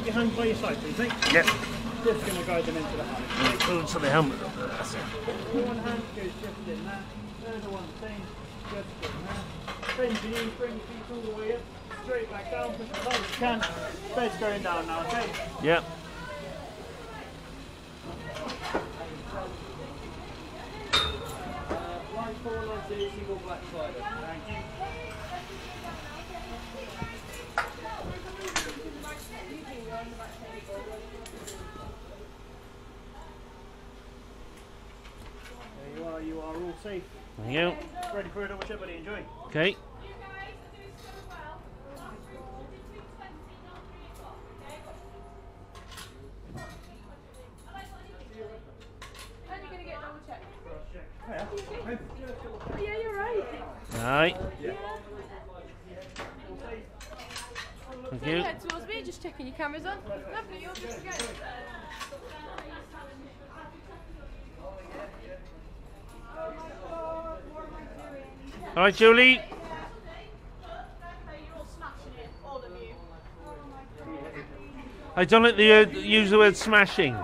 your hands by your side, please, mate. Yep. Just going to guide them into the helmet. Pull into the helmet. That's it. One hand goes just in there. The other one same, just in there. Bend your knees, bring your feet all the way up. Straight back down, push as hard as you can. Bed's going down now, okay? Yep. Line four, line two, single black slider. Thank you. You are all safe. Thank you. Ready for a double check, buddy, enjoy. Okay. Are you going to get double checked? Oh, yeah, you're right. Alright. Thank you. Towards me, just checking your cameras on. Lovely, you're good to go. Alright, Julie. I don't like the uh, use the word smashing,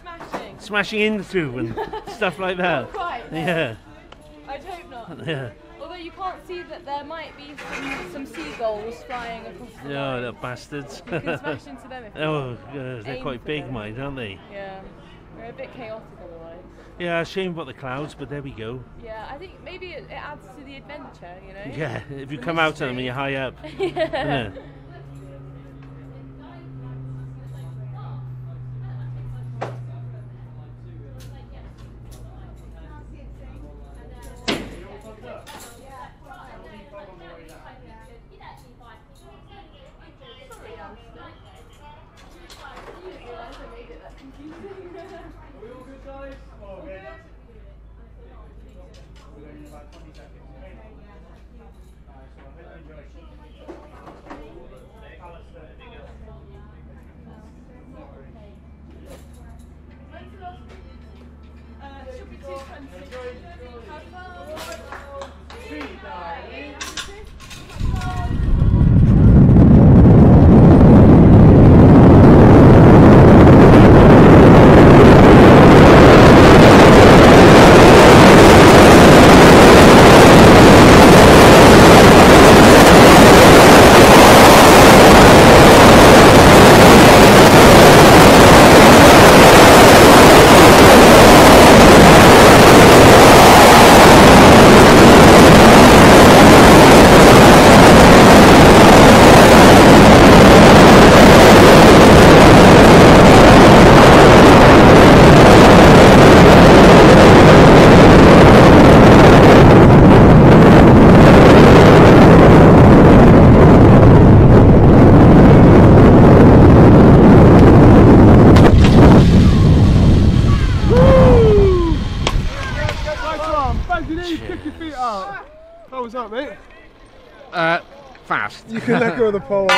Smashing. smashing into and stuff like that. Quite. Yeah, I'd hope not. yeah. Although you can't see that there might be some, some seagulls flying across the Oh, little bastards. You can smash into them if oh, uh, they're quite big, mate, aren't they? Yeah. They're a bit chaotic otherwise. Yeah, shame about the clouds, but there we go. Yeah, I think maybe it, it adds to the adventure, you know? Yeah, if you come out of them and you're high up. yeah. Yeah. Are we all good, guys? All good. We're going in about 20 seconds, Nice one. Bang your kick your feet out. How was that, mate? Uh, fast. You can let go of the pole.